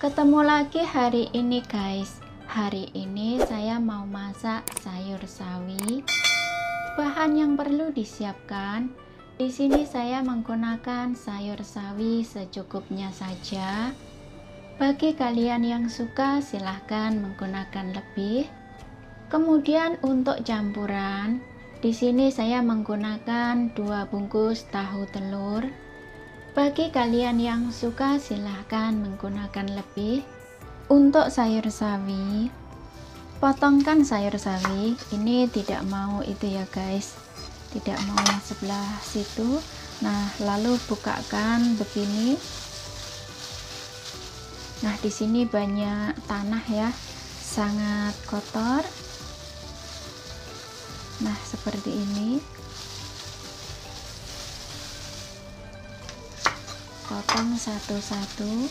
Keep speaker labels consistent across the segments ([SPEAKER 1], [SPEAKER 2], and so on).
[SPEAKER 1] Ketemu lagi hari ini guys. Hari ini saya mau masak sayur sawi. Bahan yang perlu disiapkan. Di sini saya menggunakan sayur sawi secukupnya saja. Bagi kalian yang suka silahkan menggunakan lebih. Kemudian untuk campuran di sini saya menggunakan dua bungkus tahu telur bagi kalian yang suka silahkan menggunakan lebih. Untuk sayur sawi, potongkan sayur sawi. Ini tidak mau itu ya guys, tidak mau yang sebelah situ. Nah, lalu bukakan begini. Nah, di sini banyak tanah ya, sangat kotor. Nah, seperti ini. Potong satu-satu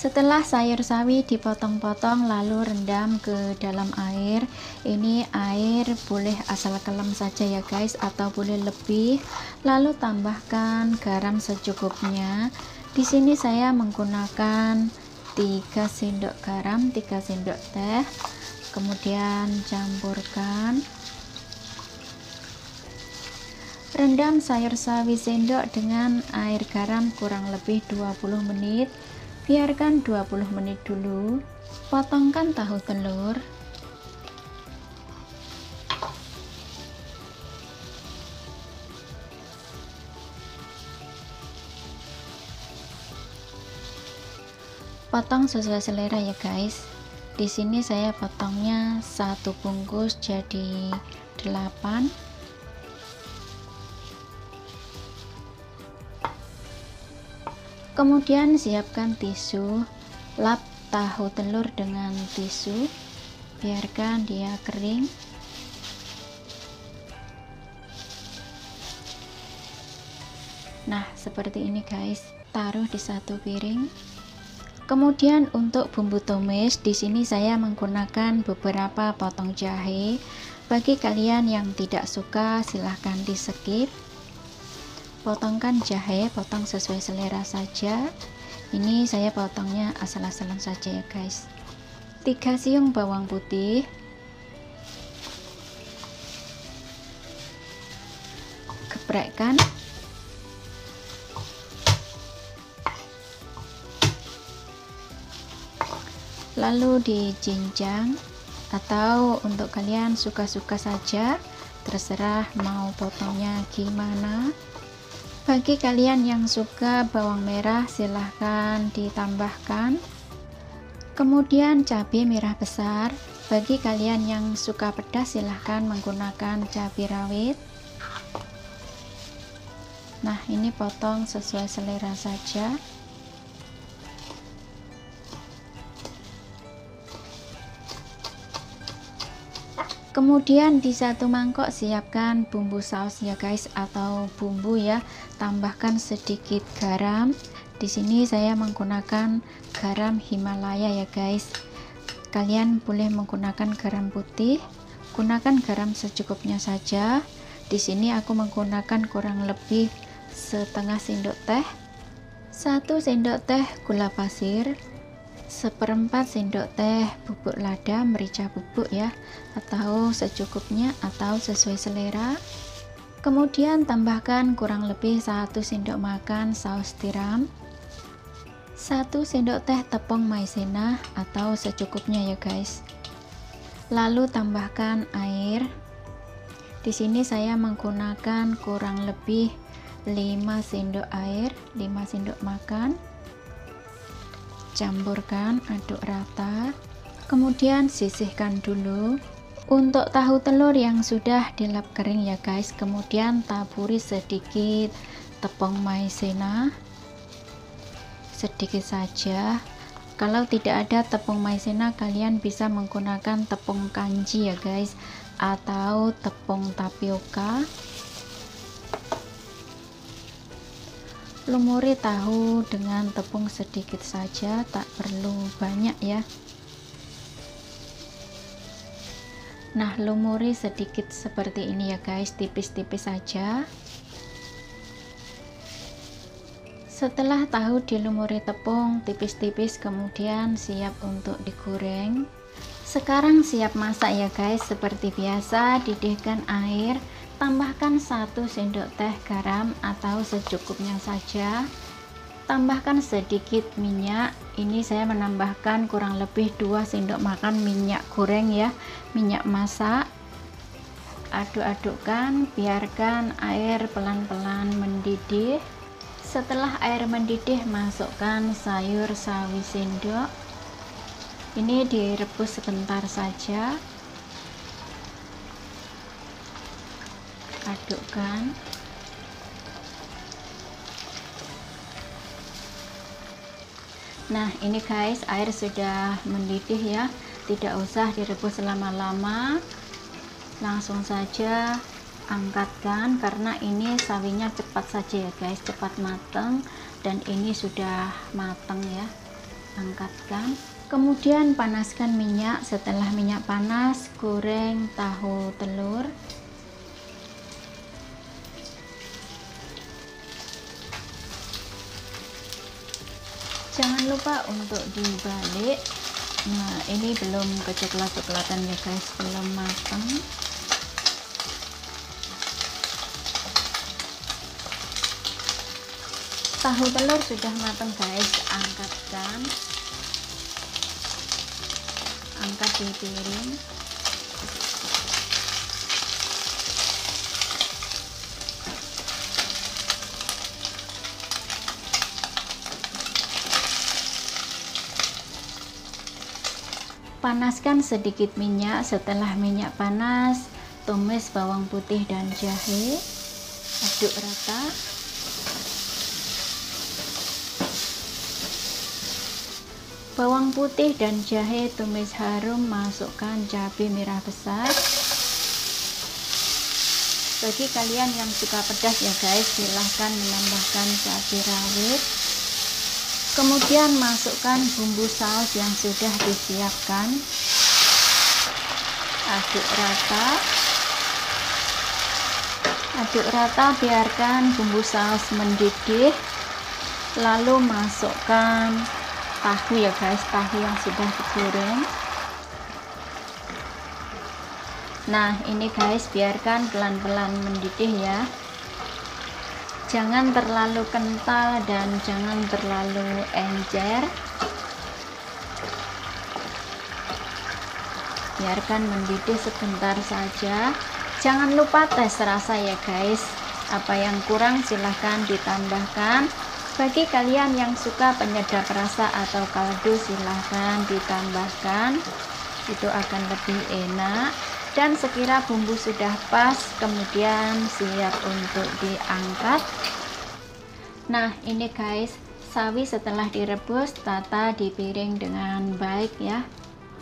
[SPEAKER 1] Setelah sayur sawi dipotong-potong lalu rendam ke dalam air. Ini air boleh asal kelem saja ya guys atau boleh lebih. Lalu tambahkan garam secukupnya. Di sini saya menggunakan 3 sendok garam, 3 sendok teh kemudian campurkan. Rendam sayur sawi sendok dengan air garam kurang lebih 20 menit. Biarkan 20 menit dulu. Potongkan tahu telur. Potong sesuai selera ya guys di sini saya potongnya satu bungkus jadi 8 kemudian siapkan tisu lap tahu telur dengan tisu biarkan dia kering. Nah seperti ini guys taruh di satu piring Kemudian untuk bumbu tumis di sini saya menggunakan beberapa potong jahe. Bagi kalian yang tidak suka silahkan di skip. Potongkan jahe, potong sesuai selera saja. Ini saya potongnya asal-asalan saja ya guys. 3 siung bawang putih. Geprekkan lalu dijinjang atau untuk kalian suka-suka saja terserah mau potongnya gimana. Bagi kalian yang suka bawang merah silahkan ditambahkan. Kemudian cabai merah besar. Bagi kalian yang suka pedas silahkan menggunakan cabai rawit. Nah ini potong sesuai selera saja kemudian di satu mangkok siapkan bumbu saus ya guys atau bumbu ya. Tambahkan sedikit garam. Di sini saya menggunakan garam Himalaya ya guys. Kalian boleh menggunakan garam putih. Gunakan garam secukupnya saja. Di sini aku menggunakan kurang lebih setengah sendok teh. Satu sendok teh gula pasir seperempat sendok teh bubuk lada merica bubuk ya atau secukupnya atau sesuai selera. Kemudian tambahkan kurang lebih satu sendok makan saus tiram satu sendok teh tepung maizena atau secukupnya ya guys. Lalu tambahkan air. Di sini saya menggunakan kurang lebih 5 sendok air 5 sendok makan campurkan aduk rata kemudian sisihkan dulu. Untuk tahu telur yang sudah dilap kering ya guys kemudian taburi sedikit tepung maizena. Sedikit saja. Kalau tidak ada tepung maizena kalian bisa menggunakan tepung kanji ya guys atau tepung tapioka lumuri tahu dengan tepung sedikit saja tak perlu banyak ya. Nah lumuri sedikit seperti ini ya guys. Tipis-tipis saja. Setelah tahu dilumuri tepung tipis-tipis kemudian siap untuk digoreng. Sekarang siap masak ya guys. Seperti biasa didihkan air tambahkan 1 sendok teh garam atau secukupnya saja. Tambahkan sedikit minyak. Ini saya menambahkan kurang lebih 2 sendok makan minyak goreng ya. Minyak masak. Aduk-adukkan biarkan air pelan-pelan mendidih. Setelah air mendidih masukkan sayur sawi sendok. Ini direbus sebentar saja adukkan. Nah ini guys air sudah mendidih ya. Tidak usah direbus lama-lama. Langsung saja angkatkan karena ini sawinya cepat saja ya guys cepat matang dan ini sudah matang ya. Angkatkan. Kemudian panaskan minyak. Setelah minyak panas goreng tahu telur jangan lupa untuk dibalik. Nah ini belum kecoklat-coklatan ya guys. Belum matang. Tahu telur sudah matang guys. Angkatkan. Angkat di piring panaskan sedikit minyak. Setelah minyak panas tumis bawang putih dan jahe. Aduk rata. Bawang putih dan jahe tumis harum masukkan cabai merah besar. Bagi kalian yang suka pedas ya guys silahkan menambahkan cabai rawit kemudian masukkan bumbu saus yang sudah disiapkan. Aduk rata. Aduk rata biarkan bumbu saus mendidih. Lalu masukkan tahu ya guys tahu yang sudah digoreng. Nah ini guys biarkan pelan-pelan mendidih ya jangan terlalu kental dan jangan terlalu encer. Biarkan mendidih sebentar saja. Jangan lupa tes rasa ya guys. Apa yang kurang silahkan ditambahkan. Bagi kalian yang suka penyedap rasa atau kaldu silahkan ditambahkan. Itu akan lebih enak dan sekira bumbu sudah pas kemudian siap untuk diangkat. Nah ini guys sawi setelah direbus tata di piring dengan baik ya.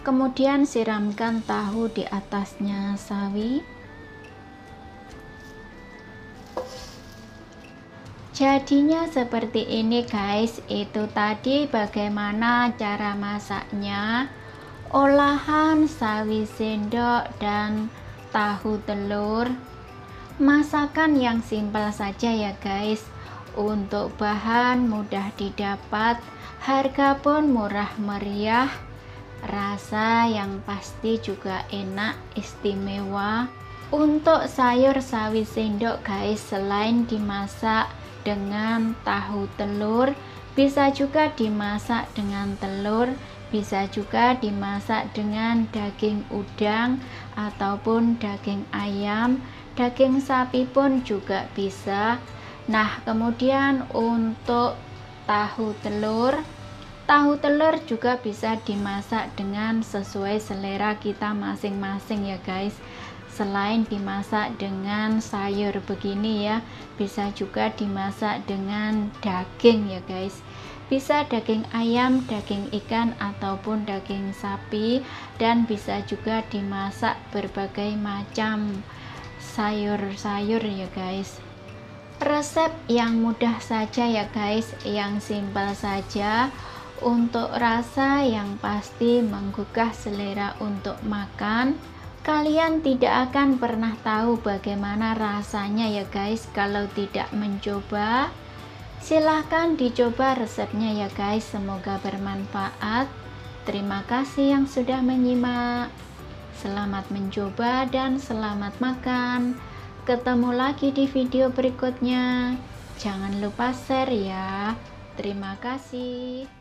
[SPEAKER 1] Kemudian siramkan tahu di atasnya sawi. Jadinya seperti ini guys itu tadi bagaimana cara masaknya olahan sawi sendok dan tahu telur. Masakan yang simpel saja ya guys. Untuk bahan mudah didapat harga pun murah meriah. Rasa yang pasti juga enak istimewa. Untuk sayur sawi sendok guys selain dimasak dengan tahu telur bisa juga dimasak dengan telur bisa juga dimasak dengan daging udang ataupun daging ayam, daging sapi pun juga bisa. Nah, kemudian untuk tahu telur, tahu telur juga bisa dimasak dengan sesuai selera kita masing-masing ya guys. Selain dimasak dengan sayur begini ya, bisa juga dimasak dengan daging ya guys bisa daging ayam, daging ikan ataupun daging sapi dan bisa juga dimasak berbagai macam sayur-sayur ya guys. Resep yang mudah saja ya guys. Yang simpel saja. Untuk rasa yang pasti menggugah selera untuk makan. Kalian tidak akan pernah tahu bagaimana rasanya ya guys kalau tidak mencoba silahkan dicoba resepnya ya guys semoga bermanfaat. Terima kasih yang sudah menyimak. Selamat mencoba dan selamat makan. Ketemu lagi di video berikutnya. Jangan lupa share ya. Terima kasih